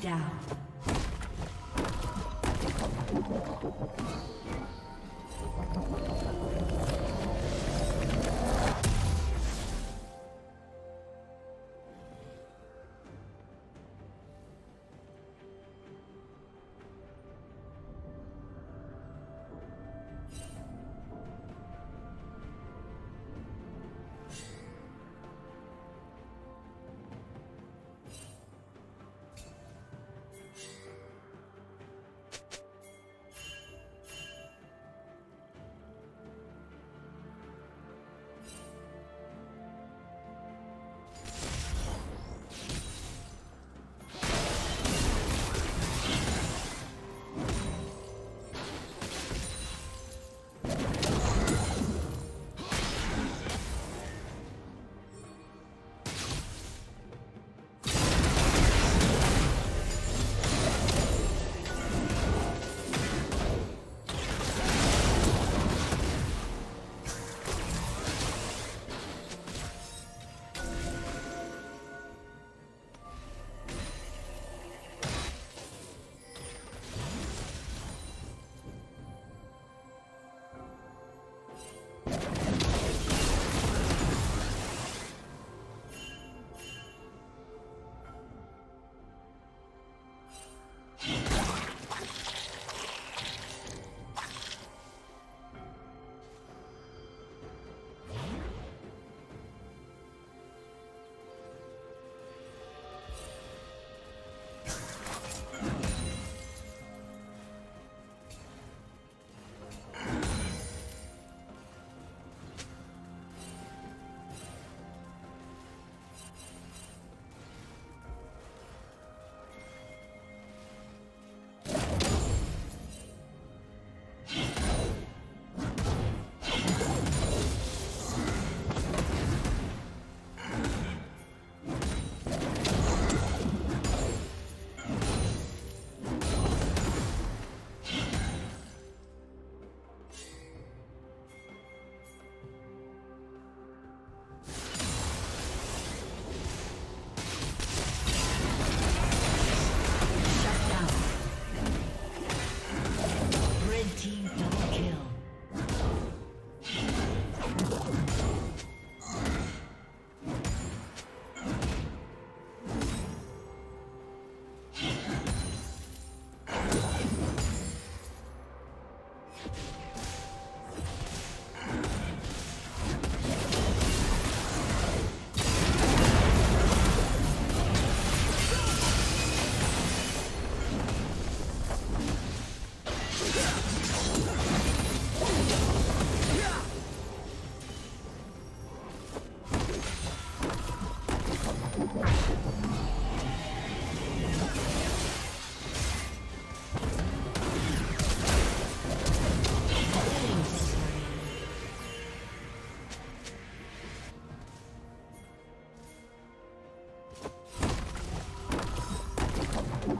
down.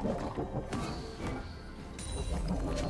Thank you.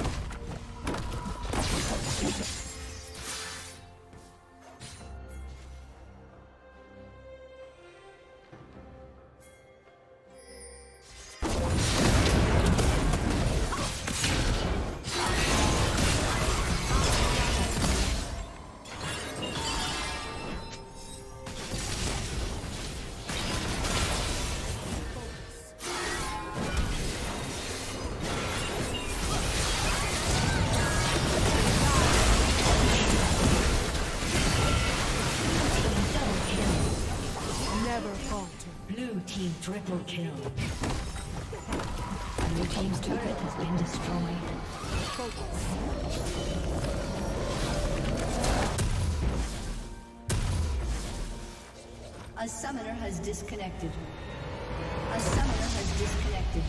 Triple kill. Team's turret has been destroyed. A summoner has disconnected. A summoner has disconnected.